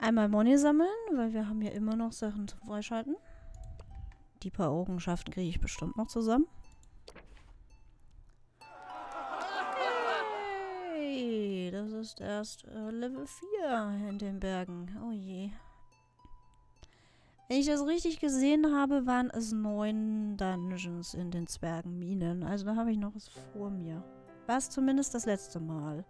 Einmal Money sammeln, weil wir haben ja immer noch Sachen zum Freischalten. Die paar Augenschaften kriege ich bestimmt noch zusammen. Hey, das ist erst äh, Level 4 in den Bergen. Oh je. Wenn ich das richtig gesehen habe, waren es neun Dungeons in den Zwergenminen. Also da habe ich noch was vor mir. War es zumindest das letzte Mal.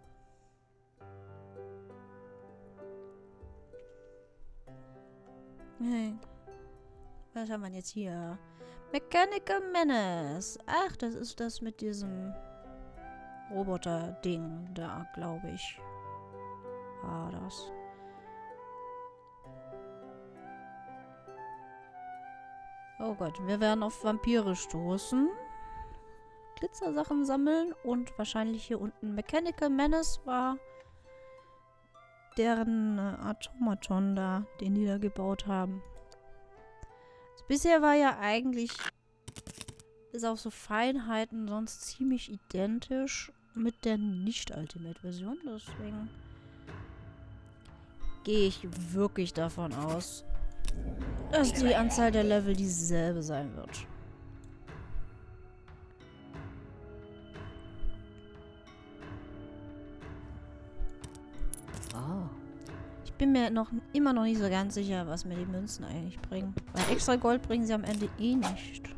Hey. Was haben wir jetzt hier? Mechanical Menace. Ach, das ist das mit diesem Roboter-Ding da, glaube ich. War das. Oh Gott, wir werden auf Vampire stoßen. Glitzersachen sammeln und wahrscheinlich hier unten Mechanical Menace war deren äh, Automaton da, den die da gebaut haben. Also bisher war ja eigentlich bis auf so Feinheiten sonst ziemlich identisch mit der Nicht-Ultimate-Version. Deswegen gehe ich wirklich davon aus, dass die Anzahl der Level dieselbe sein wird. Bin mir noch immer noch nicht so ganz sicher, was mir die Münzen eigentlich bringen. Weil extra Gold bringen sie am Ende eh nicht.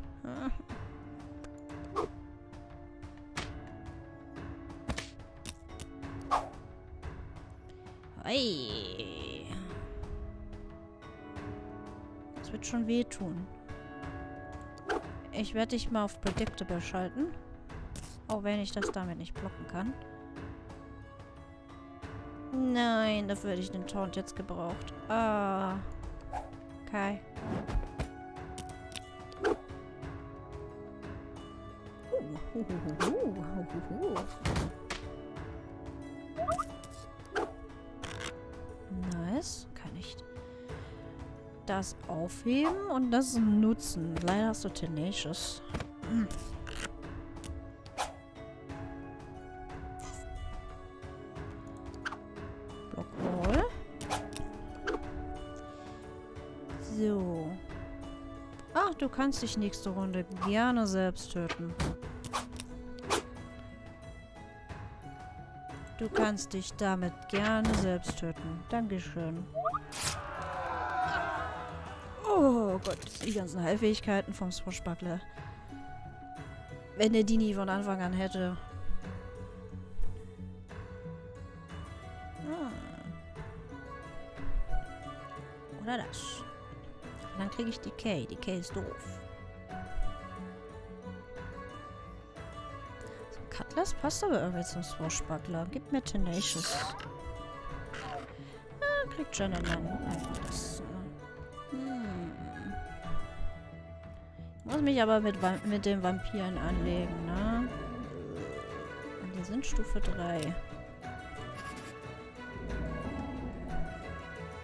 Hey. Das wird schon wehtun. Ich werde dich mal auf Predictable schalten. Auch wenn ich das damit nicht blocken kann. Nein, dafür hätte ich den Taunt jetzt gebraucht. Ah. Okay. Nice. Kann ich das aufheben und das nutzen. Leider hast du Tenacious. Hm. Kannst dich nächste Runde gerne selbst töten. Du kannst dich damit gerne selbst töten. Dankeschön. Oh Gott, die ganzen Heilfähigkeiten vom Swashbuckler. Wenn der die nie von Anfang an hätte. Dann kriege ich Decay. Decay ist doof. So, Cutlass passt aber irgendwie zum Swashbuckler. Gib mir Tenacious. Ah, kriegt schon einfach das. Hm. Muss mich aber mit, mit den Vampiren anlegen, ne? Die sind Stufe 3.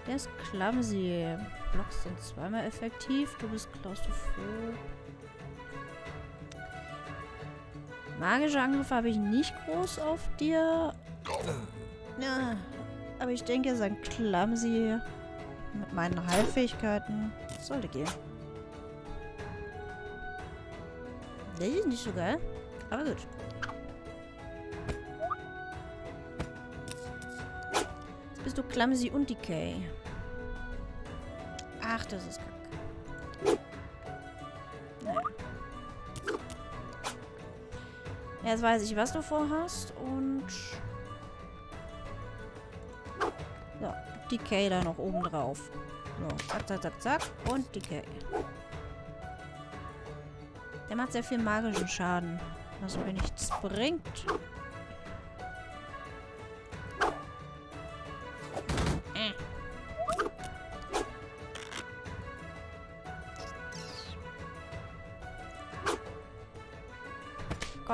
Der ist clumsy. Blocks sind zweimal effektiv. Du bist klaustrophob. Magische Angriffe habe ich nicht groß auf dir. Ja, aber ich denke, sein Clumsy mit meinen Heilfähigkeiten sollte gehen. Der ist nicht so geil. Aber gut. Jetzt bist du Clumsy und Decay. Ach, das ist kacke. Naja. Jetzt weiß ich, was du vorhast und... So, Decay da noch oben drauf. So, zack, zack, zack, zack. Und Decay. Der macht sehr viel magischen Schaden. Was mir nichts bringt.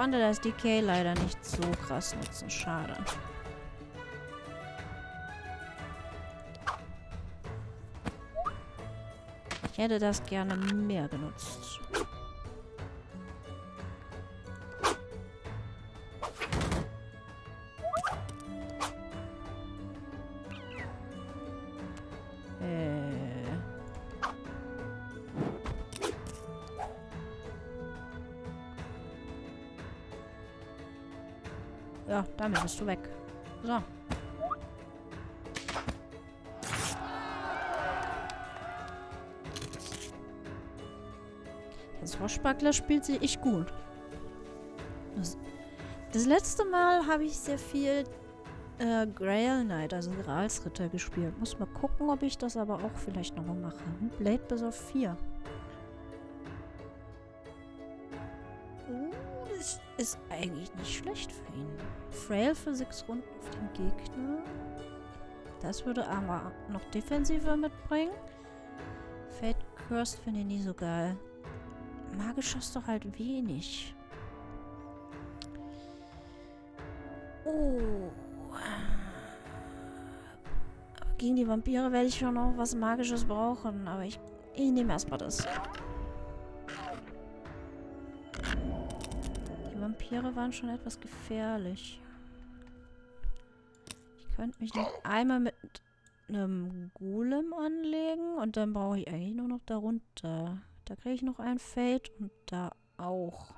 Konnte das Decay leider nicht so krass nutzen. Schade. Ich hätte das gerne mehr genutzt. Damit bist du weg. So. Der Swashbuckler spielt sich echt gut. Das, das letzte Mal habe ich sehr viel äh, Grail Knight, also Gralsritter gespielt. Muss mal gucken, ob ich das aber auch vielleicht nochmal mache. Hm, Blade bis auf 4. eigentlich nicht schlecht für ihn. Frail für 6 Runden auf den Gegner. Das würde aber noch defensiver mitbringen. Fate Cursed finde ich nie so geil. Magisch hast du halt wenig. Oh. Gegen die Vampire werde ich schon noch was Magisches brauchen, aber ich, ich nehme erstmal das. Vampire waren schon etwas gefährlich. Ich könnte mich noch einmal mit einem Golem anlegen und dann brauche ich eigentlich nur noch darunter. Da kriege ich noch ein Fade und da auch.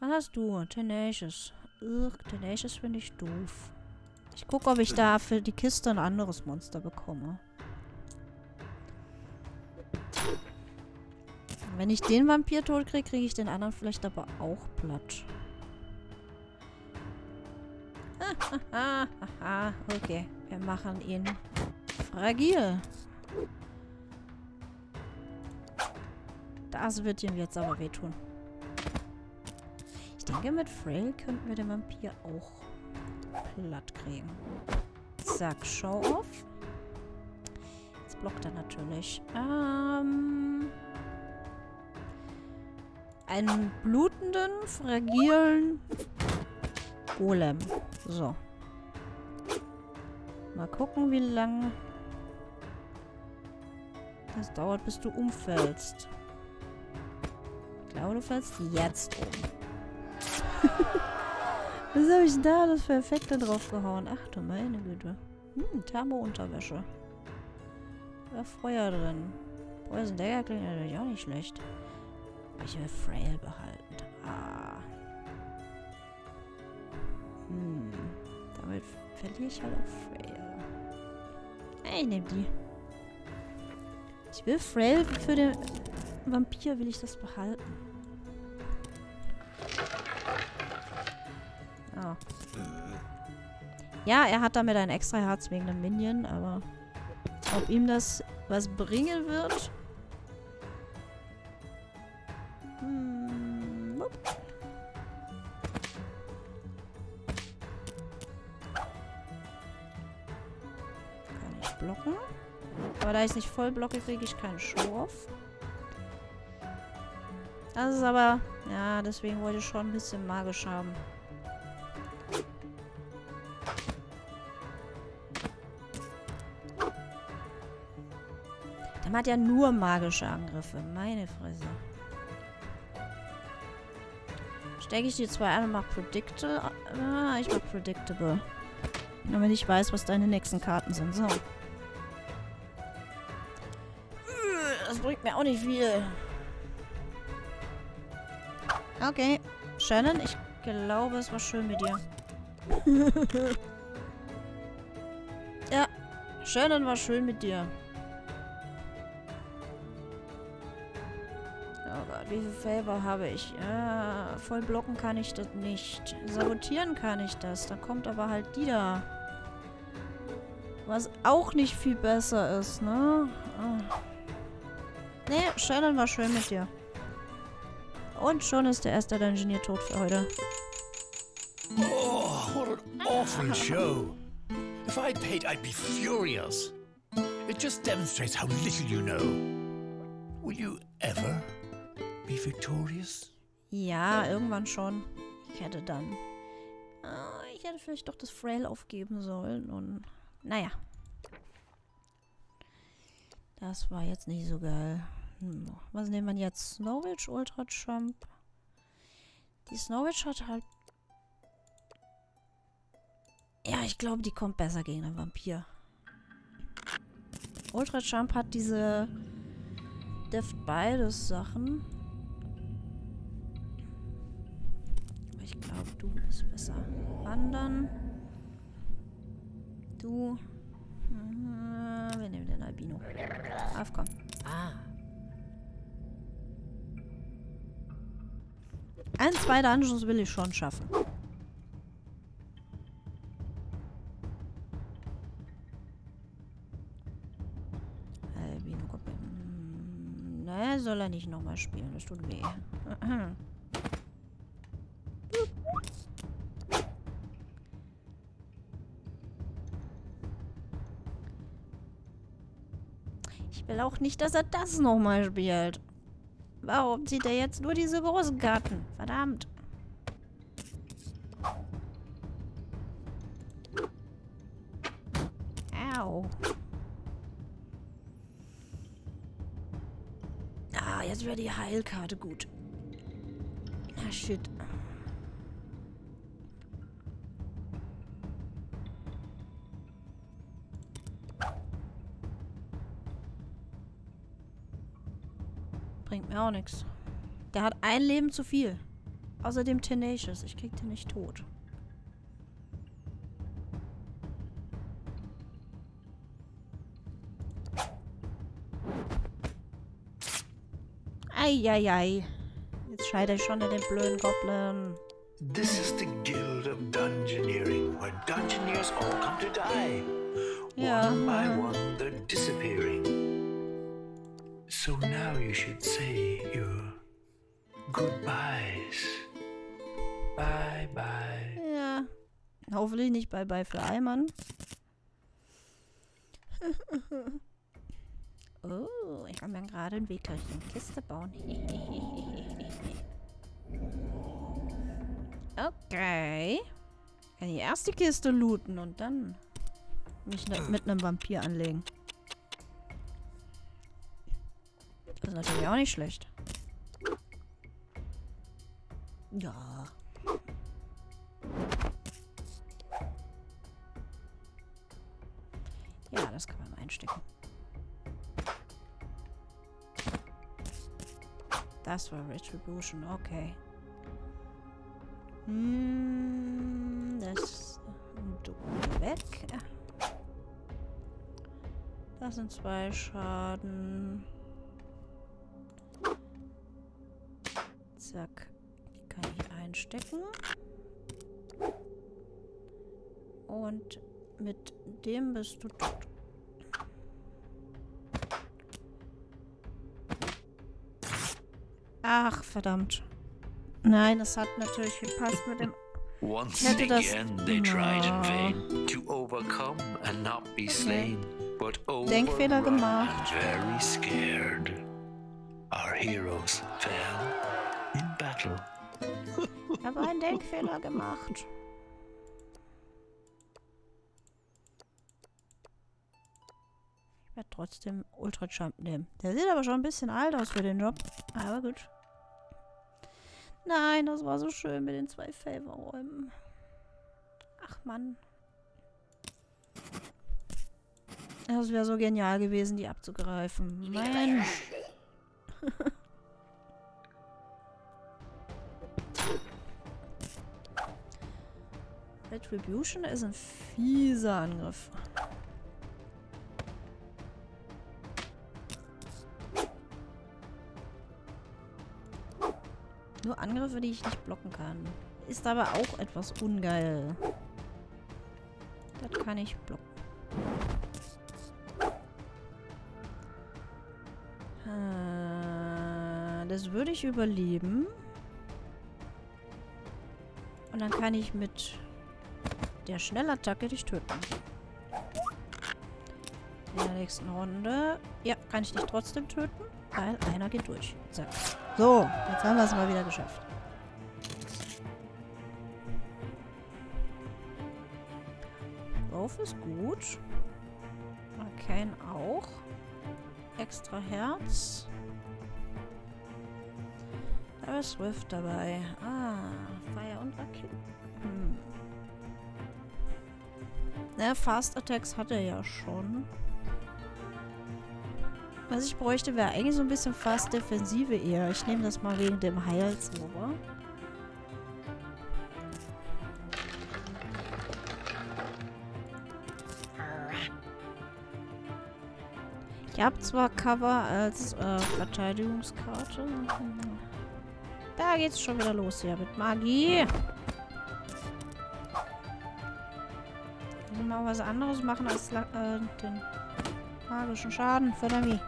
Was hast du? Tenacious. Ugh, Tenacious finde ich doof. Ich gucke, ob ich da für die Kiste ein anderes Monster bekomme. Wenn ich den Vampir tot kriege, kriege ich den anderen vielleicht aber auch platt. okay, wir machen ihn fragil. Das wird ihm jetzt aber wehtun. Ich denke, mit Frail könnten wir den Vampir auch platt kriegen. Zack, Show off. Jetzt blockt er natürlich. Ähm, einen blutenden, fragilen Golem. So. Mal gucken, wie lange das dauert, bis du umfällst. Ich glaube, du fällst jetzt um. Was habe ich da das für Effekte draufgehauen? Ach du meine Güte. Hm, Thermo-Unterwäsche. Da Feuer drin. Poison Dagger klingt natürlich auch nicht schlecht. Ich will Frail behalten. Ah. Hm. Damit verliere ich halt auch Frail. Ich nehme die. Ich will Frail für den Vampir will ich das behalten. Oh. Ja, er hat damit ein extra Herz wegen einem Minion, aber ob ihm das was bringen wird? Aber da ich nicht voll blocke, kriege ich keinen Show-Off. Das ist aber... Ja, deswegen wollte ich schon ein bisschen magisch haben. Der hat ja nur magische Angriffe. Meine Fresse. Stecke ich die zwei an und mache Predictable? Ah, ich mache Predictable. Damit ich weiß, was deine nächsten Karten sind. So. Bringt mir auch nicht viel. Okay. Shannon, ich glaube, es war schön mit dir. ja. Shannon war schön mit dir. Oh Gott, wie viel Favor habe ich? Ja, voll blocken kann ich das nicht. Sabotieren kann ich das. Da kommt aber halt die da. Was auch nicht viel besser ist, ne? Oh. Nee, Shannon war schön mit dir. Und schon ist der erste Dungeon hier tot für heute. Oh, what an awful show. If I'd paid, I'd be furious. It just demonstrates how little you know. Will you ever be victorious? Ja, irgendwann schon. Ich hätte dann... Äh, ich hätte vielleicht doch das Frail aufgeben sollen und... Naja. Das war jetzt nicht so geil. Was nehmen wir jetzt? Snowwitch, Ultra Trump. Die Snowwitch hat halt... Ja, ich glaube, die kommt besser gegen einen Vampir. Ultra Trump hat diese Deft beides Sachen. Ich glaube, du bist besser. Wandern. Du. Äh, wir nehmen den Albino. Auf, komm. Ah. Ein, zwei Dungeons will ich schon schaffen. Albino, komm. Mm, Ne, soll er nicht nochmal spielen. Das tut weh. Ich will auch nicht, dass er das nochmal spielt. Warum zieht er jetzt nur diese großen Karten? Verdammt. Au. Ah, jetzt wäre die Heilkarte gut. Ah, shit. Auch nichts. Der hat ein Leben zu viel. Außerdem Tenacious. Ich krieg den nicht tot. Eieiei. Jetzt scheitere ich schon in den blöden Goblin. This is the Guild of Dungeoneering, where Dungeoneers all come to die. Ja. One by one, they're disappearing. So now you should say your goodbyes. Bye bye. Ja. Hoffentlich nicht bye bye für Eimann. oh, ich kann mir gerade einen Weg durch die Kiste bauen. okay. Kann die erste Kiste looten und dann mich mit einem Vampir anlegen. Ist natürlich auch nicht schlecht. Ja. Ja, das kann man einstecken. Das war Retribution, okay. Hm, das du weg. Das sind zwei Schaden. Zack. Die kann ich einstecken. Und mit dem bist du tot. Ach, verdammt. Nein, es hat natürlich gepasst mit dem... Once hätte das- again they tried in vain to overcome and not be slain, but Denkfehler gemacht. very scared. Our heroes fell battle. Ich habe einen Denkfehler gemacht. Ich werde trotzdem Ultra Jump nehmen. Der sieht aber schon ein bisschen alt aus für den Job. Aber gut. Nein, das war so schön mit den zwei Favorräumen. Ach Mann. Das wäre so genial gewesen, die abzugreifen. Mensch. Retribution ist ein fieser Angriff. Nur Angriffe, die ich nicht blocken kann. Ist aber auch etwas ungeil. Das kann ich blocken. Äh, Das würde ich überleben. Und dann kann ich mit der Schnellattacke dich töten. In der nächsten Runde. Ja, kann ich dich trotzdem töten, weil einer geht durch. Zack. So, jetzt haben wir es mal wieder geschafft. Wolf ist gut. Arcane auch. Extra Herz. Da ist Swift dabei. Ah, Ne, Fast Attacks hat er ja schon. Was ich bräuchte, wäre eigentlich so ein bisschen fast Defensive eher. Ich nehme das mal wegen dem Heilzauber. Ich habe zwar Cover als äh, Verteidigungskarte. Da geht's schon wieder los hier mit Magie. Was anderes machen als äh, den magischen Schaden Nami.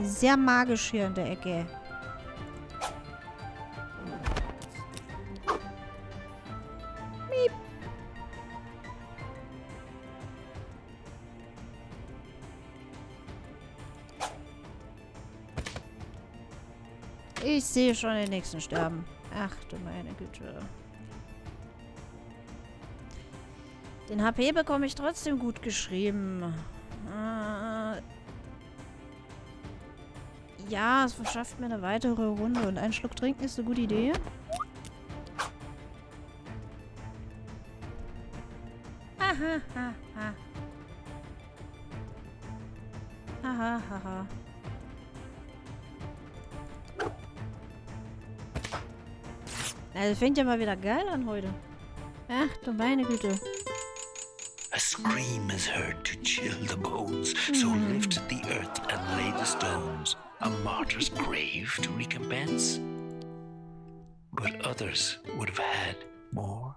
Sehr magisch hier in der Ecke. Ich sehe schon den nächsten sterben. Ach du meine Güte. Den HP bekomme ich trotzdem gut geschrieben. Äh ja, es verschafft mir eine weitere Runde. Und ein Schluck trinken ist eine gute Idee. Haha, haha. Haha, haha. Also fängt ja mal wieder geil an heute. Ach du meine Güte. Scream is heard to chill the bones, so lift the earth and lay the stones, a martyr's grave to recompense. But others would have had more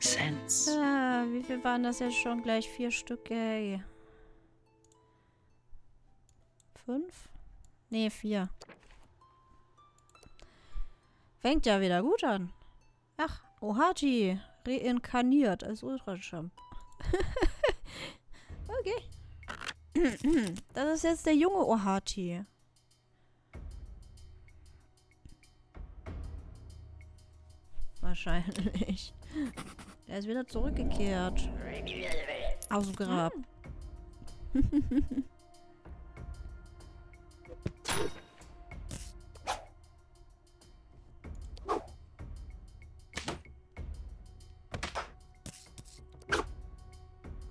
sense. Ah, wie viel waren das jetzt schon gleich? Vier Stück, ey. Fünf? Nee, vier. Fängt ja wieder gut an. Ach, Ohati. Reinkarniert als Ultrachamp. okay. Das ist jetzt der junge Ohati. Wahrscheinlich. Er ist wieder zurückgekehrt. Aus dem Grab.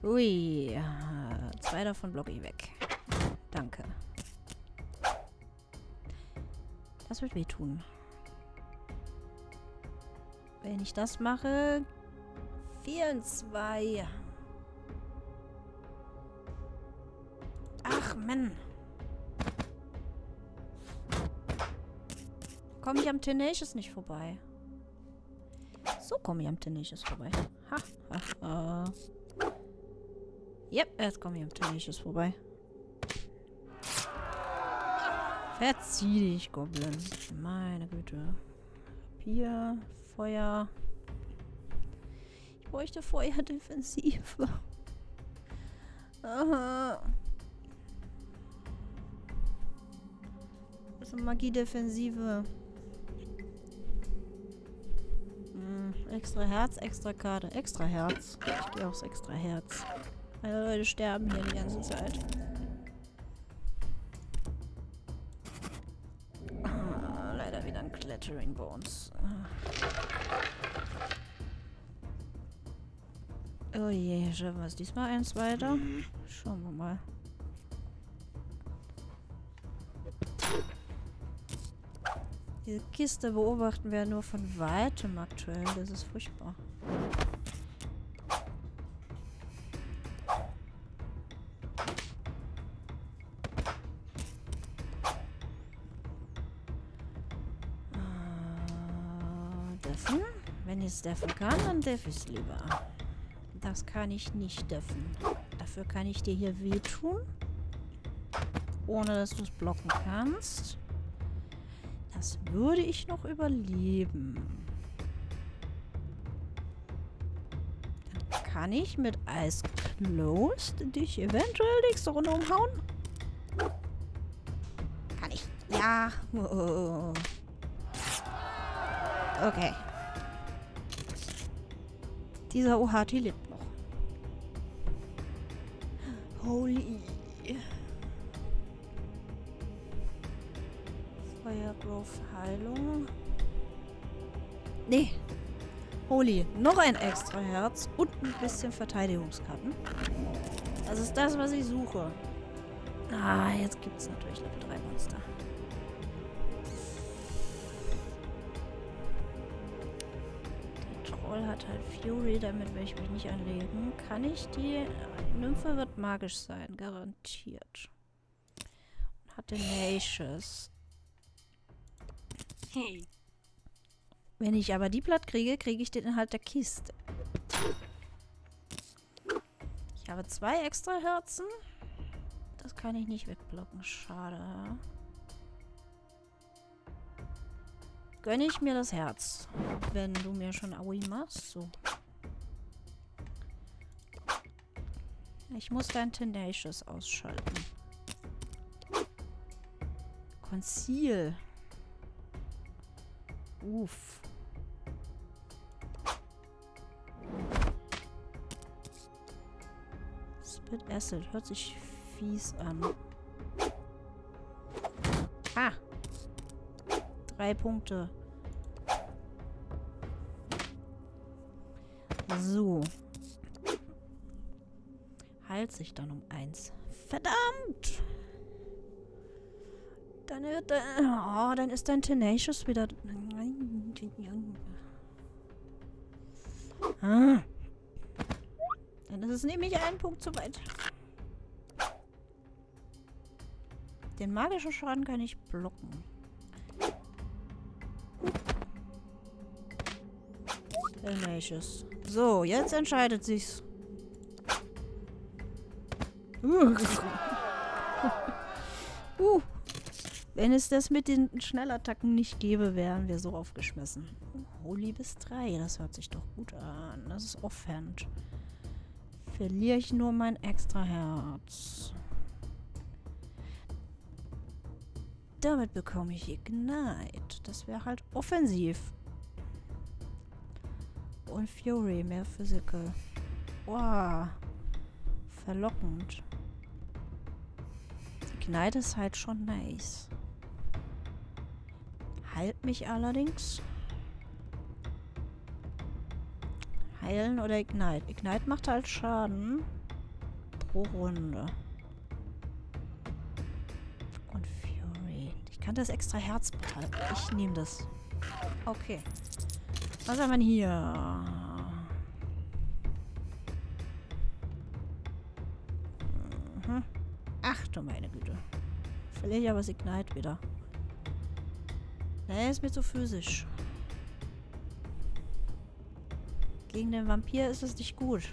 Ui. Zwei davon blocke ich weg. Danke. Das wird wehtun. Wenn ich das mache... 4 und 2. Ach, Mann. Komme ich am Tenacious nicht vorbei. So komme ich am Tenacious vorbei. Ha, ha, ha. Yep, jetzt komme ich am Tenacious vorbei. Verzieh dich, Goblin. Meine Güte. Papier, Feuer. Ich bräuchte Feuerdefensive. Aha. Also Magiedefensive. Hm, extra Herz, extra Karte. Extra Herz. Ich gehe aufs extra Herz. Meine Leute sterben hier die ganze Zeit. Ah, leider wieder ein Clattering Bones. Oh je, schaffen wir es diesmal eins weiter? Schauen wir mal. Diese Kiste beobachten wir nur von weitem aktuell. Das ist furchtbar. Deffen? Wenn ich es deffen kann, dann deff ich es lieber. Das kann ich nicht deffen. Dafür kann ich dir hier wehtun. Ohne, dass du es blocken kannst. Das würde ich noch überleben. Dann kann ich mit Eyes Closed dich eventuell nächste Runde umhauen. Kann ich. Ja. Oh. Okay. Dieser OHT lebt noch. Holy. Feuergrove Heilung. Nee. Holy. Noch ein extra Herz und ein bisschen Verteidigungskarten. Das ist das, was ich suche. Ah, jetzt gibt es natürlich Level 3 Monster. Halt Fury, damit will ich mich nicht anlegen. Kann ich die... Nymphe wird magisch sein, garantiert. Hat Tenacious. Wenn ich aber die platt kriege, kriege ich den Inhalt der Kiste. Ich habe zwei extra Herzen. Das kann ich nicht wegblocken. Schade. Gönne ich mir das Herz. Wenn du mir schon Aui machst. So. Ich muss dein Tenacious ausschalten. Conceal. Uff. Spit Acid. Hört sich fies an. Drei Punkte. So. Heilt sich dann um eins. Verdammt! Dann, wird, oh, dann ist dein Tenacious wieder... Ah. Dann ist es nämlich ein Punkt zu weit. Den magischen Schaden kann ich blocken. Tenacious. So, jetzt entscheidet sich's. Uh. uh. Wenn es das mit den Schnellattacken nicht gäbe, wären wir so aufgeschmissen. Oh, liebes 3, das hört sich doch gut an. Das ist offhand. Verliere ich nur mein extra Herz. Damit bekomme ich Ignite. Das wäre halt offensiv. Und Fury, mehr Physical. Wow. Verlockend. Ignite ist halt schon nice. Heilt mich allerdings. Heilen oder Ignite? Ignite macht halt Schaden pro Runde. Und Fury. Ich kann das extra Herz behalten. Ich nehme das. Okay. Was haben wir hier? Mhm. Ach du meine Güte. Verliere ich aber Ignite wieder. Nee, ist mir zu physisch. Gegen den Vampir ist es nicht gut.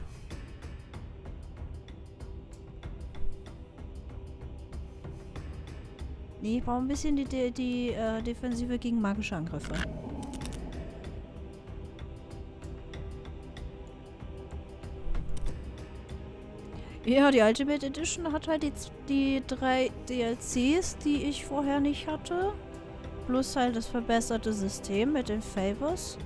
Nee, ich brauche ein bisschen die, die, die äh, Defensive gegen magische Angriffe. Ja, die Ultimate Edition hat halt die, die drei DLCs, die ich vorher nicht hatte. Plus halt das verbesserte System mit den Favors.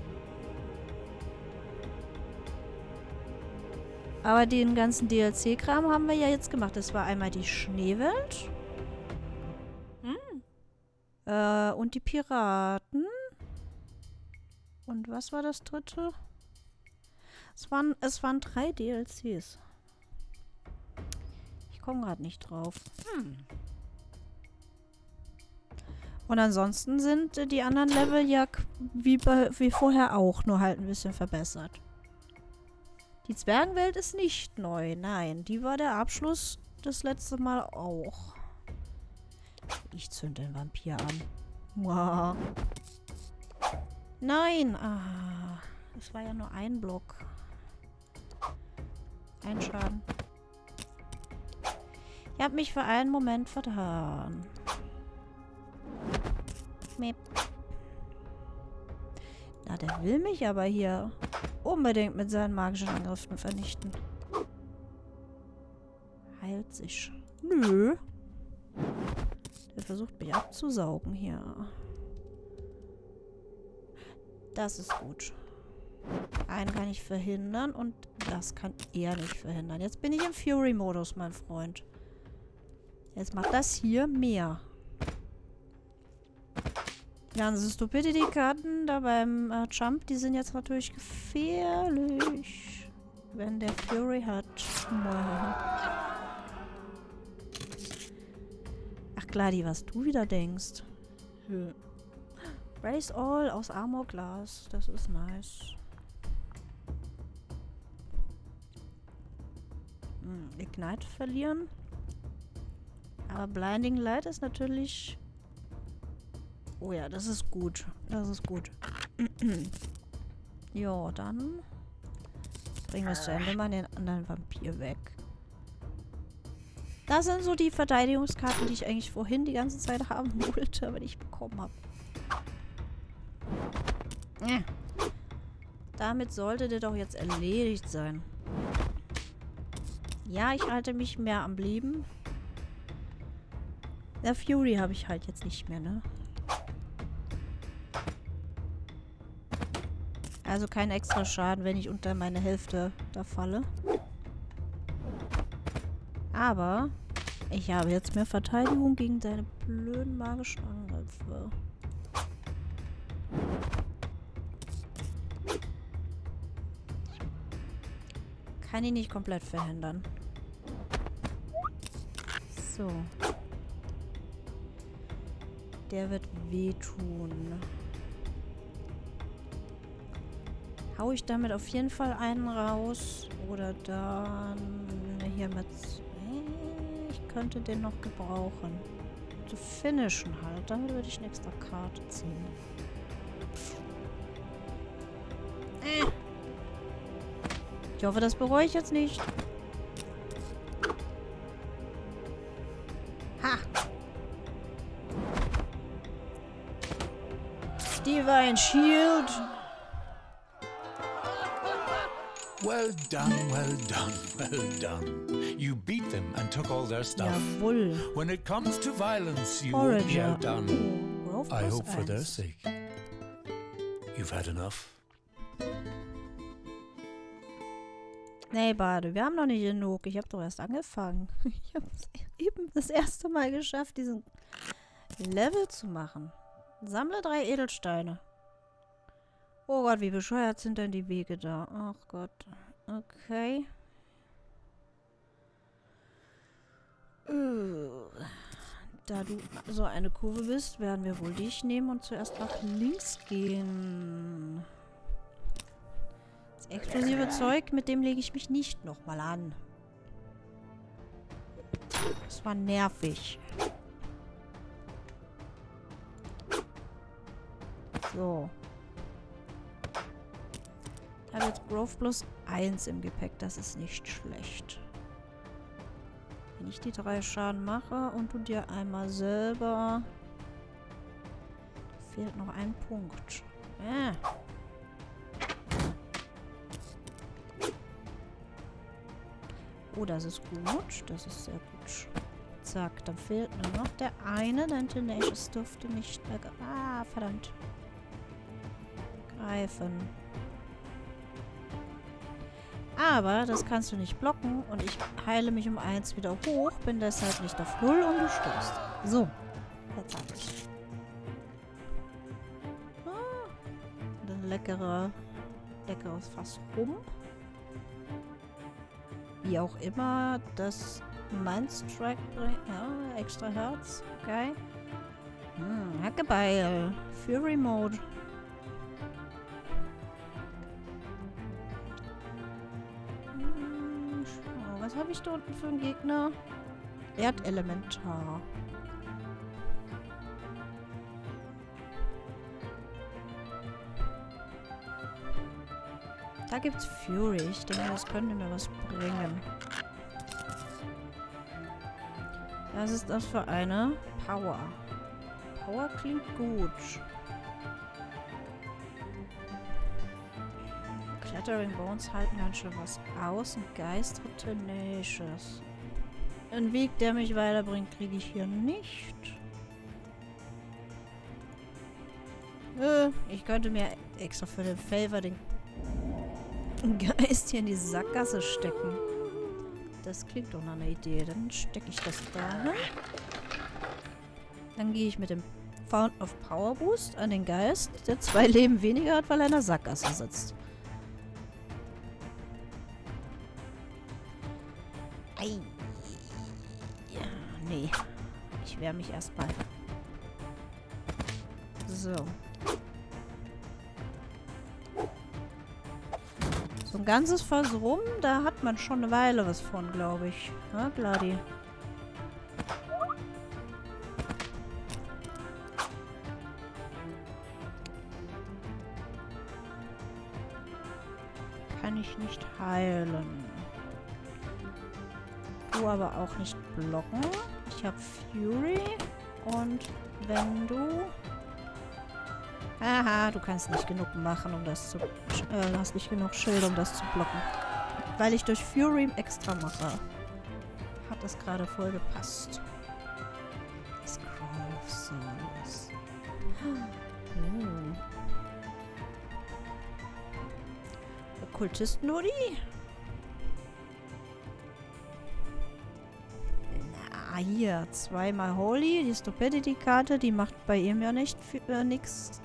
Aber den ganzen DLC-Kram haben wir ja jetzt gemacht. Das war einmal die Schneewelt. Hm. Äh, und die Piraten. Und was war das dritte? Es waren, es waren drei DLCs komme gerade nicht drauf. Hm. Und ansonsten sind äh, die anderen Level ja wie, wie vorher auch, nur halt ein bisschen verbessert. Die Zwergenwelt ist nicht neu, nein. Die war der Abschluss das letzte Mal auch. Ich zünde den Vampir an. Wow. Nein! Ah, das war ja nur ein Block. Ein Schaden. Ich habe mich für einen Moment vertan. Meep. Na, der will mich aber hier unbedingt mit seinen magischen Angriffen vernichten. Heilt sich. Nö. Der versucht mich abzusaugen hier. Das ist gut. Einen kann ich verhindern und das kann er nicht verhindern. Jetzt bin ich im Fury-Modus, mein Freund. Jetzt macht das hier mehr. Die ganzen Stupidity-Karten da beim äh, Jump, die sind jetzt natürlich gefährlich. Wenn der Fury hat. Ach klar, die, was du wieder denkst. Hm. Race All aus Armor Glass. Das ist nice. Hm, Ignite verlieren. Aber Blinding Light ist natürlich... Oh ja, das ist gut. Das ist gut. jo, dann bringen wir es zu Ende mal den anderen Vampir weg. Das sind so die Verteidigungskarten, die ich eigentlich vorhin die ganze Zeit haben wollte, aber nicht bekommen habe. Äh. Damit sollte der doch jetzt erledigt sein. Ja, ich halte mich mehr am Leben. Der Fury habe ich halt jetzt nicht mehr, ne? Also kein extra Schaden, wenn ich unter meine Hälfte da falle. Aber ich habe jetzt mehr Verteidigung gegen deine blöden magischen Angriffe. Kann ihn nicht komplett verhindern. So. Der wird wehtun. Hau ich damit auf jeden Fall einen raus. Oder dann hier mit... Ich könnte den noch gebrauchen. Zu finishen halt. Damit würde ich eine extra Karte ziehen. Äh. Ich hoffe, das bereue ich jetzt nicht. Divine Shield. Well done, well done, well done. You beat them and took all their stuff. Jawohl. When it comes to violence, you won't be outdone. Oh, I hope for their sake. You've had enough. Nee, Bade, wir haben noch nicht genug. Ich habe doch erst angefangen. Ich habe eben das erste Mal geschafft, diesen Level zu machen. Sammle drei Edelsteine. Oh Gott, wie bescheuert sind denn die Wege da? Ach Gott. Okay. Da du so eine Kurve bist, werden wir wohl dich nehmen und zuerst nach links gehen. Das explosive Zeug, mit dem lege ich mich nicht nochmal an. Das war nervig. So. Ich habe jetzt Growth plus 1 im Gepäck. Das ist nicht schlecht. Wenn ich die drei Schaden mache und du dir einmal selber... Fehlt noch ein Punkt. Äh. Oh, das ist gut. Das ist sehr gut. Zack, dann fehlt nur noch der eine. Dein Tenacious dürfte nicht mehr... Ah, verdammt greifen. Aber das kannst du nicht blocken und ich heile mich um 1 wieder hoch, bin deshalb nicht auf 0 und du stirbst. So, jetzt hab ich. Ah, ein leckere, leckeres Fass rum. Wie auch immer, das Mindstrike bringt. Ja, extra Herz. Okay. Hm, Hackebeil. Fury Mode. Habe ich da unten für einen Gegner? Erdelementar. Da gibt's Fury. Ich denke, das könnte mir was bringen. Was ist das für eine? Power. Power klingt gut. Shattering Bones halten ganz schön was aus. Ein Geist hat Tenacious. Ein Weg, der mich weiterbringt, kriege ich hier nicht. Äh, ich könnte mir extra für den Favor den Geist hier in die Sackgasse stecken. Das klingt doch nach einer Idee. Dann stecke ich das da hin. Dann gehe ich mit dem Fountain of Power Boost an den Geist, der zwei Leben weniger hat, weil er in der Sackgasse sitzt. erhole mich erstmal. So. So ein ganzes Fass rum, da hat man schon eine Weile was von, glaube ich. Na, Gladi. Kann ich nicht heilen. Du aber auch nicht blocken. Ich habe Fury. Wenn du... Aha, du kannst nicht genug machen, um das zu... Äh, hast nicht genug Schild, um das zu blocken. Weil ich durch Fury extra mache. Hat das gerade voll gepasst. Scroll of Souls. Oh. Okkultisten-Nuri? Na, hier. Zweimal Holy. Die Stupidity-Karte, die macht bei ihm ja nicht äh, nix.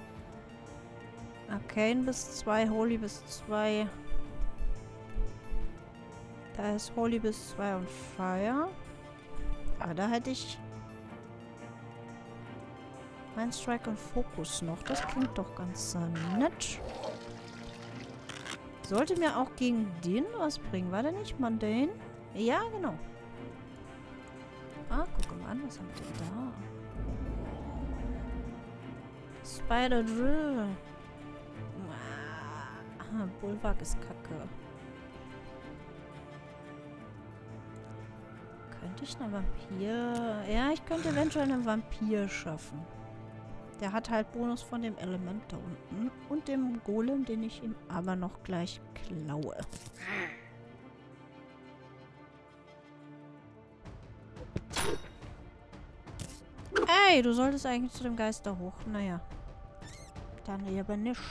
Arcane bis 2, Holy bis 2. Da ist Holy bis 2 und Fire. Aber da hätte ich Mind Strike und Fokus noch. Das klingt doch ganz äh, nett. Sollte mir auch gegen den was bringen. War der nicht Mundane? Ja, genau. Ah, guck mal an, was haben wir denn da? Spider Drill. Ah, Bulwark ist kacke. Könnte ich einen Vampir... Ja, ich könnte eventuell einen Vampir schaffen. Der hat halt Bonus von dem Element da unten. Und dem Golem, den ich ihm aber noch gleich klaue. Ey, du solltest eigentlich zu dem Geister hoch. Naja. Dann eben nicht.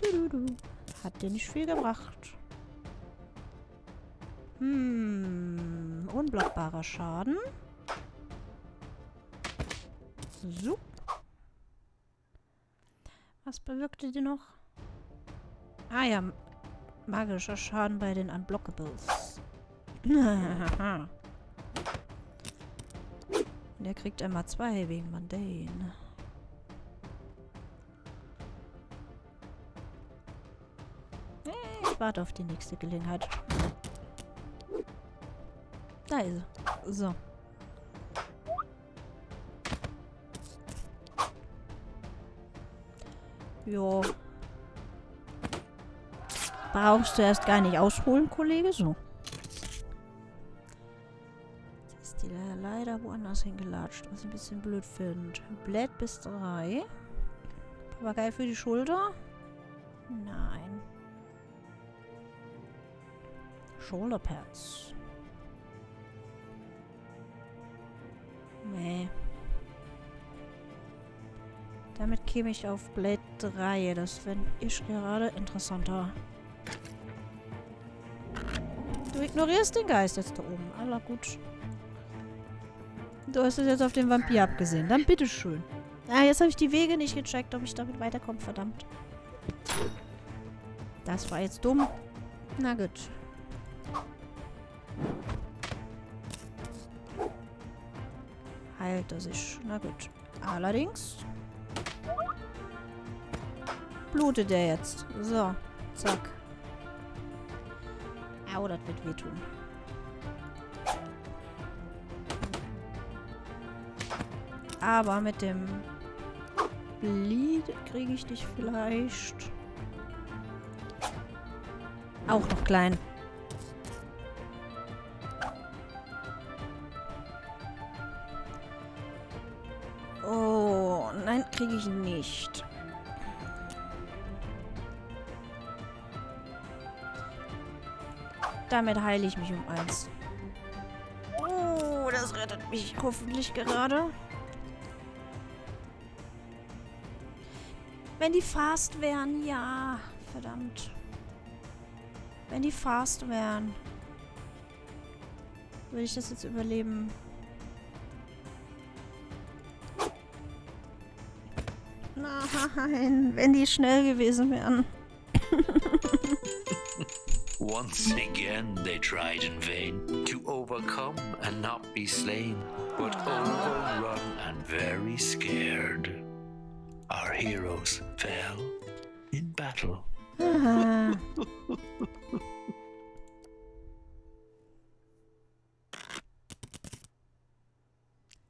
Du, du, du. Hat dir nicht viel gebracht. Hm. Unblockbarer Schaden. So. Was bewirkte die noch? Ah ja, magischer Schaden bei den Unblockables. Der kriegt einmal zwei wegen Mundane. Ich warte auf die nächste Gelegenheit. Da ist er. So. Jo. Brauchst du erst gar nicht ausholen, Kollege? So. Leider woanders hingelatscht, was ich ein bisschen blöd finde. Blätt bis drei. Papagei für die Schulter? Nein. Shoulderpads. Nee. Damit käme ich auf Blade 3. Das finde ich gerade interessanter. Du ignorierst den Geist jetzt da oben. Aller gut. Du hast es jetzt auf den Vampir abgesehen. Dann bitteschön. Ah, jetzt habe ich die Wege nicht gecheckt, ob ich damit weiterkomme. Verdammt. Das war jetzt dumm. Na gut. Heilt er sich. Na gut. Allerdings blutet der jetzt. So, zack. Au, das wird wehtun. Aber mit dem Bleed kriege ich dich vielleicht auch noch klein. Oh, nein, kriege ich nicht. Damit heile ich mich um eins. Oh, das rettet mich hoffentlich gerade. Wenn die fast wären, ja. Verdammt. Wenn die fast wären. Würde ich das jetzt überleben? Nein, wenn die schnell gewesen wären. Once again they tried in vain to overcome and not be slain, but overrun and very scared. Our heroes fell in battle.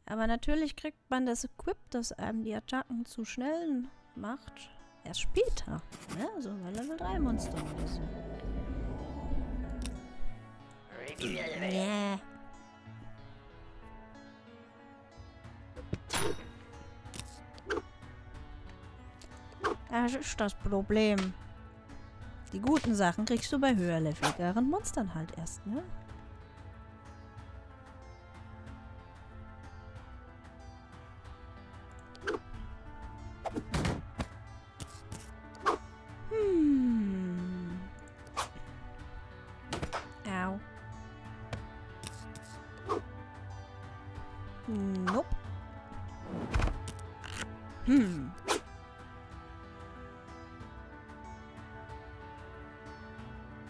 Aber natürlich kriegt man das Equip, das einem die Attacken zu schnell macht. erst später. Ne? So bei Level 3 Monster oder so. Das ist das Problem. Die guten Sachen kriegst du bei höherleveligeren Monstern halt erst, ne?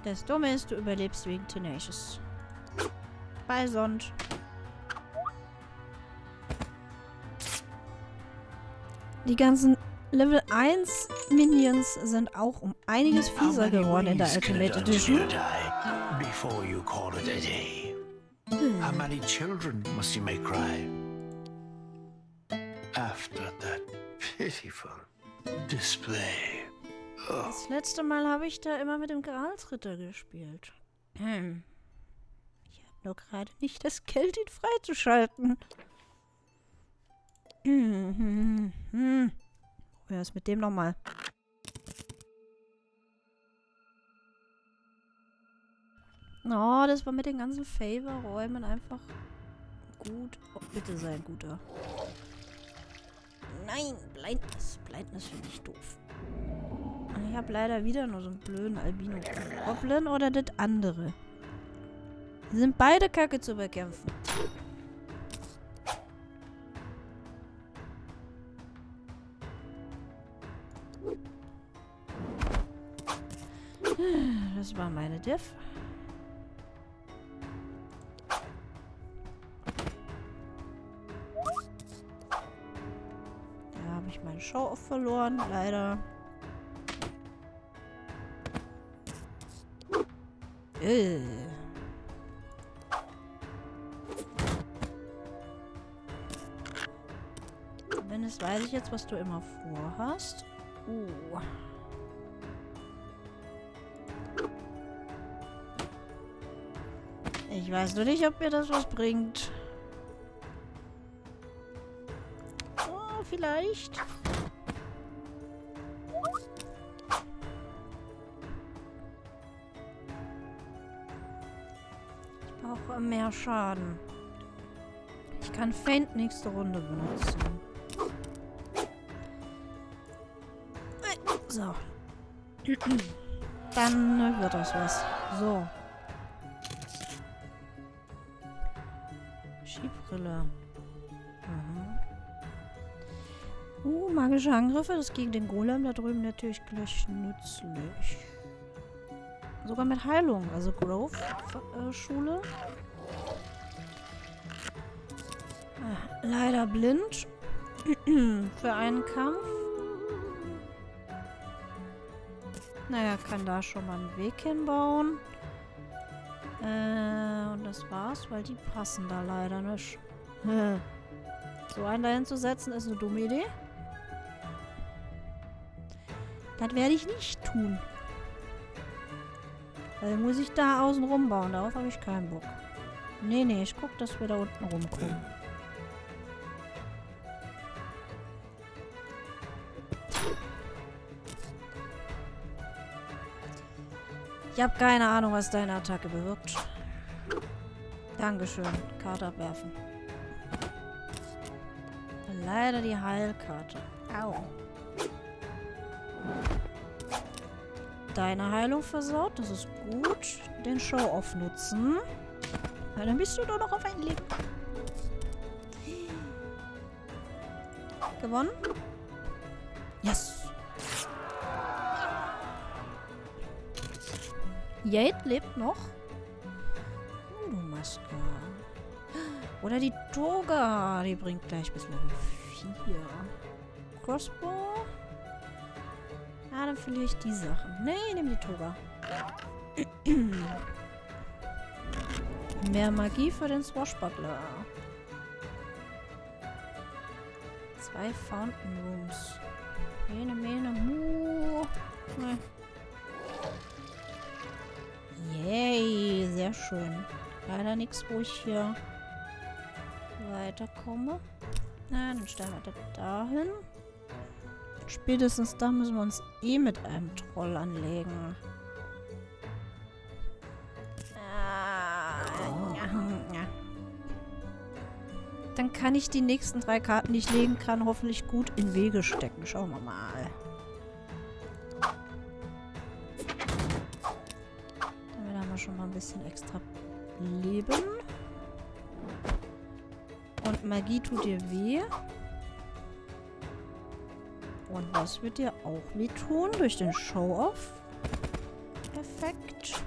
Das Dumme ist, du überlebst wegen Tenacious. Bei Sond. Die ganzen Level 1 Minions sind auch um einiges fieser geworden in der Ultimate Edition. before you call it a day? How many children must you make cry? After that pitiful display. Das letzte Mal habe ich da immer mit dem Gralsritter gespielt. Hm. Ich habe nur gerade nicht das Geld, ihn freizuschalten. Hm, hm, hm. Ist mit dem nochmal? Oh, das war mit den ganzen Favor-Räumen einfach gut. Oh, bitte sei ein guter. Nein, Blindness. Blindness finde ich doof. Habe leider wieder nur so einen blöden Albino-Goblin oder das andere. Die sind beide kacke zu bekämpfen. Das war meine Diff. Da habe ich meine Show off verloren, leider. Äh. Zumindest weiß ich jetzt, was du immer vorhast. Uh. Ich weiß nur nicht, ob mir das was bringt. Oh, vielleicht. Mehr Schaden. Ich kann Feint nächste Runde benutzen. So. Dann wird das was. So. Skibrille. Mhm. Uh, magische Angriffe. Das gegen den Golem da drüben natürlich gleich nützlich. Sogar mit Heilung. Also Grove-Schule. ah, leider blind. Für einen Kampf. Naja, kann da schon mal einen Weg hinbauen. Äh, und das war's, weil die passen da leider nicht. so einen dahin zu setzen, ist eine dumme Idee. Das werde ich nicht tun. Dann muss ich da außen rumbauen. Darauf habe ich keinen Bock. Nee, nee, ich guck, dass wir da unten rumkommen. Ich habe keine Ahnung, was deine Attacke bewirkt. Dankeschön. Karte abwerfen. Leider die Heilkarte. Au. Deine Heilung versaut. Das ist gut. Den Show-Off nutzen. Dann bist du nur noch auf ein Leben. Gewonnen? Yes. Jade lebt noch. Oh, du Maske. Oder die Toga. Die bringt gleich bis Level 4. Crossbow. Ah, dann verliere ich die Sachen. Nee, nehme die Toga. Mehr Magie für den Swashbuckler. Zwei Fountain Rooms. Mene, mene, mu. Ne. Yay, sehr schön. Leider nichts, wo ich hier weiterkomme. Na, dann stellen wir das dahin. Spätestens da müssen wir uns eh mit einem Troll anlegen. Dann kann ich die nächsten drei Karten, die ich legen kann, hoffentlich gut in Wege stecken. Schauen wir mal. Wir schon mal ein bisschen extra Leben. Und Magie tut dir weh. Und das wird dir auch wehtun durch den Show-Off-Effekt.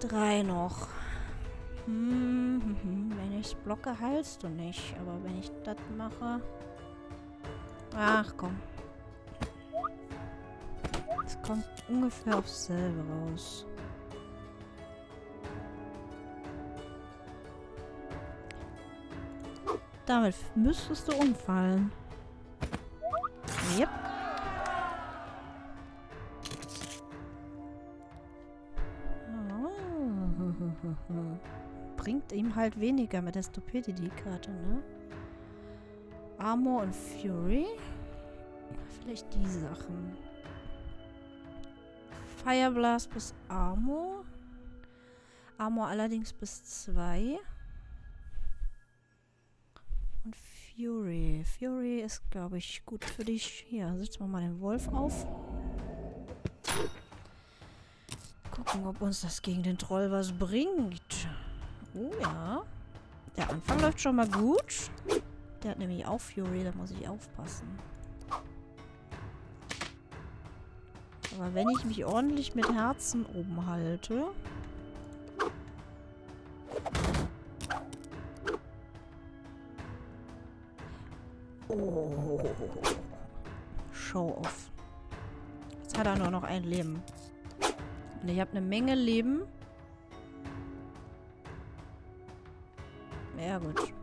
Drei noch. Hm, hm, hm. Wenn ich es blocke, heilst du nicht. Aber wenn ich das mache... Ach, komm. Es kommt ungefähr aufs selbe raus. Damit müsstest du umfallen. Yep. Bringt ihm halt weniger mit der Stupidity-Karte, ne? Armor und Fury. Vielleicht die Sachen. Fireblast bis Armor. Armor allerdings bis 2. Und Fury. Fury ist, glaube ich, gut für dich. Hier, setzen wir mal den Wolf auf. Gucken, ob uns das gegen den Troll was bringt. Oh ja. Der Anfang läuft schon mal gut. Der hat nämlich auch Fury, da muss ich aufpassen. Aber wenn ich mich ordentlich mit Herzen oben halte... Oh. Show off. Jetzt hat er nur noch ein Leben. Und ich habe eine Menge Leben. Ja, gut.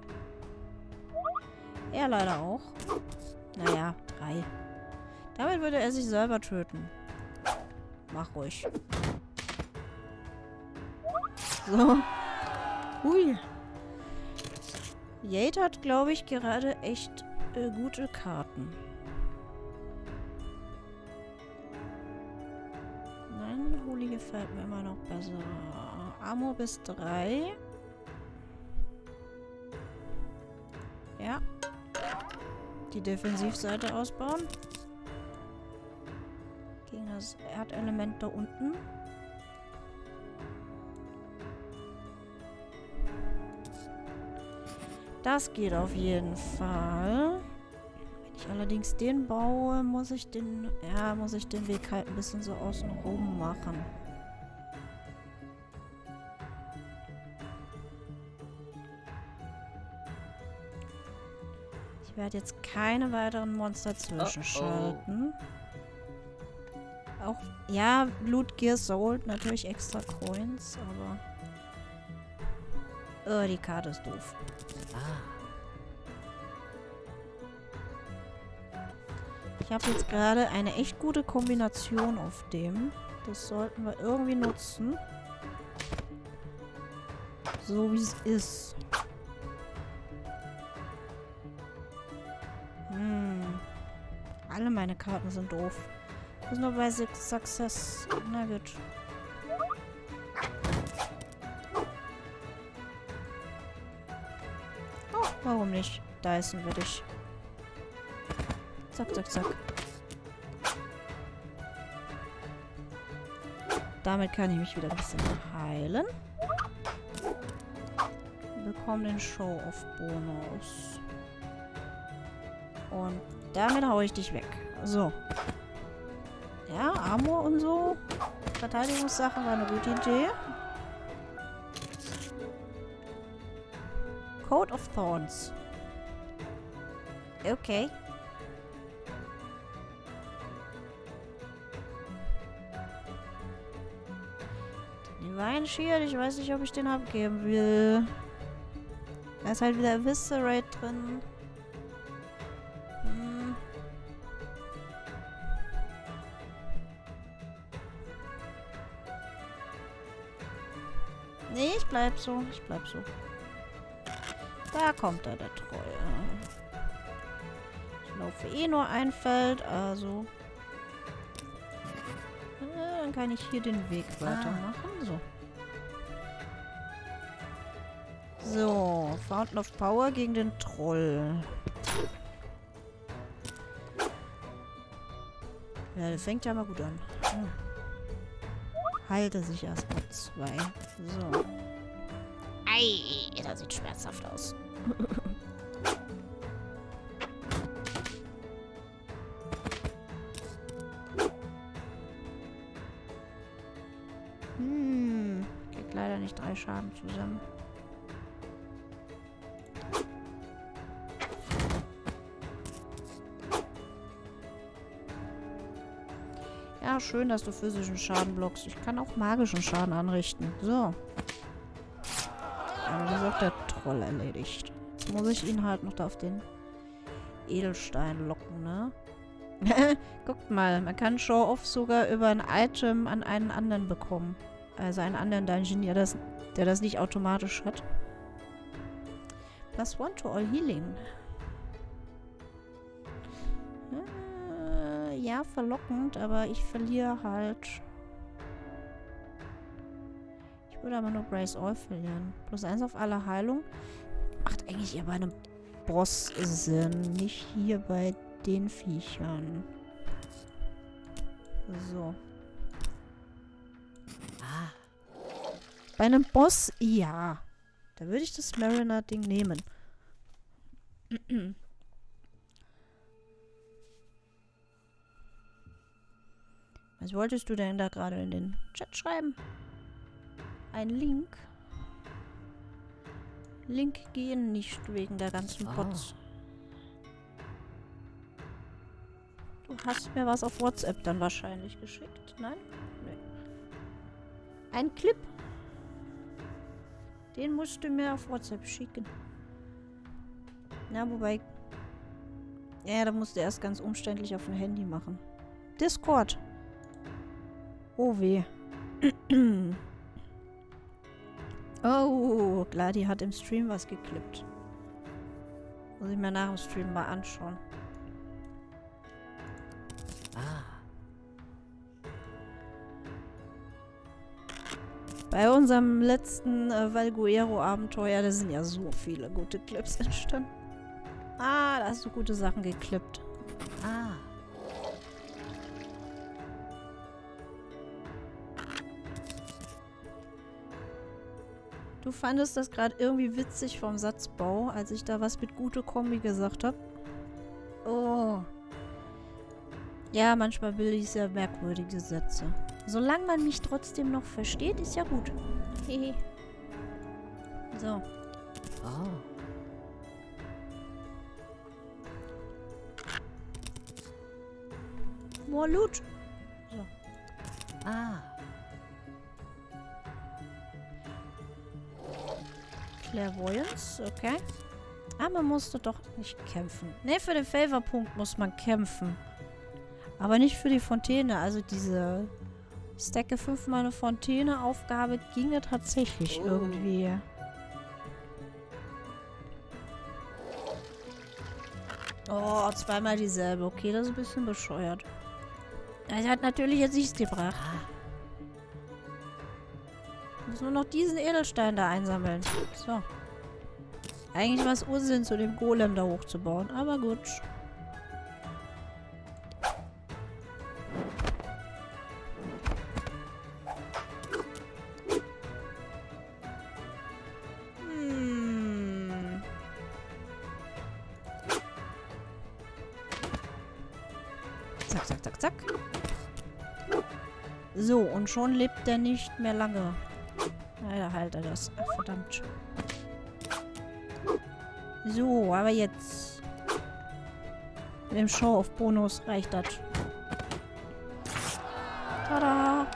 Er leider auch. Naja, drei. Damit würde er sich selber töten. Mach ruhig. So. Hui. Jade hat, glaube ich, gerade echt äh, gute Karten. Nein, Holi gefällt mir immer noch besser. Ammo bis 3. Ja. Die Defensivseite ausbauen. Das Erdelement da unten. Das geht auf jeden Fall. Wenn ich allerdings den baue, muss ich den, ja, muss ich den Weg halt ein bisschen so außen rum machen. Ich werde jetzt keine weiteren Monster zwischenschalten. Auch, ja, Blut Gear Soul, natürlich extra Coins, aber... Oh, die Karte ist doof. Ich habe jetzt gerade eine echt gute Kombination auf dem. Das sollten wir irgendwie nutzen. So wie es ist. Hm. Alle meine Karten sind doof. Das ist nur bei Success. Na gut. Oh, warum nicht? Dyson würde ich. Zack, zack, zack. Damit kann ich mich wieder ein bisschen heilen. Bekomme den Show-Off-Bonus. Und damit haue ich dich weg. So. Armor und so. Verteidigungssachen war eine gute Idee. Code of Thorns. Okay. Divine Shield, ich weiß nicht, ob ich den abgeben will. Da ist halt wieder Eviscerate drin. Bleib so. Ich bleib so. Da kommt er, der Troll. Ich laufe eh nur ein Feld, also... Äh, dann kann ich hier den Weg weitermachen. So. So, Fountain of Power gegen den Troll. Ja, der fängt ja mal gut an. Hm. Heilte sich erstmal zwei. So. Ei, das sieht schmerzhaft aus. hm, kriegt leider nicht drei Schaden zusammen. Ja, schön, dass du physischen Schaden blockst. Ich kann auch magischen Schaden anrichten. So. Auch der Troll erledigt. Jetzt muss ich ihn halt noch da auf den Edelstein locken, ne? Guckt mal, man kann Show-Off sogar über ein Item an einen anderen bekommen. Also einen anderen Dungeon, der das, der das nicht automatisch hat. Plus one to all healing. Äh, ja, verlockend, aber ich verliere halt würde aber nur Brace All verlieren. Plus eins auf alle Heilung. Macht eigentlich eher bei einem Boss Sinn. Nicht hier bei den Viechern. So. Ah. Bei einem Boss, ja. Da würde ich das Mariner-Ding nehmen. Was wolltest du denn da gerade in den Chat schreiben? Ein Link. Link gehen nicht wegen der ganzen ah. Bots. Du hast mir was auf WhatsApp dann wahrscheinlich geschickt. Nein? Nee. Ein Clip. Den musst du mir auf WhatsApp schicken. Na, wobei... Ja, da musst du erst ganz umständlich auf dem Handy machen. Discord. Oh weh. Oh, Gladi hat im Stream was geklippt. Muss ich mir nach dem Stream mal anschauen. Ah. Bei unserem letzten äh, Valguero-Abenteuer, da sind ja so viele gute Clips entstanden. Ah, da hast du gute Sachen geklippt. Du fandest das gerade irgendwie witzig vom Satzbau, als ich da was mit gute Kombi gesagt habe. Oh. Ja, manchmal bilde ich sehr merkwürdige Sätze. Solange man mich trotzdem noch versteht, ist ja gut. Hehe. so. Oh. More Loot. So. Ah. Clairvoyance, okay. Aber man musste doch nicht kämpfen. Ne, für den Favor-Punkt muss man kämpfen. Aber nicht für die Fontäne. Also diese Stacke 5 mal eine Fontäne-Aufgabe ginge tatsächlich oh. irgendwie. Oh, zweimal dieselbe. Okay, das ist ein bisschen bescheuert. Das hat natürlich jetzt nichts gebracht. Muss nur noch diesen Edelstein da einsammeln. So. Eigentlich war es Unsinn, zu dem Golem da hochzubauen. Aber gut. Hm. Zack, zack, zack, zack. So, und schon lebt er nicht mehr lange. Leider halt er das. Ach, verdammt. So, aber jetzt. Mit dem Show auf Bonus reicht das. Tada!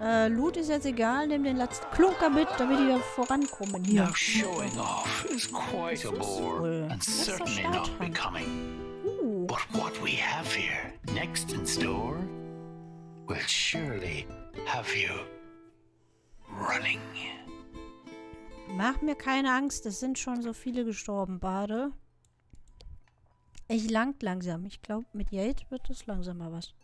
Äh, Loot ist jetzt egal, nimm den letzten Klunker mit, damit wir vorankommen hier. Now showing off is quite a bore and certainly not becoming. Uh. But what we have here next in store will surely have you running. Mach mir keine Angst, es sind schon so viele gestorben, Bade. Ich langt langsam. Ich glaube, mit Jade wird es langsamer was.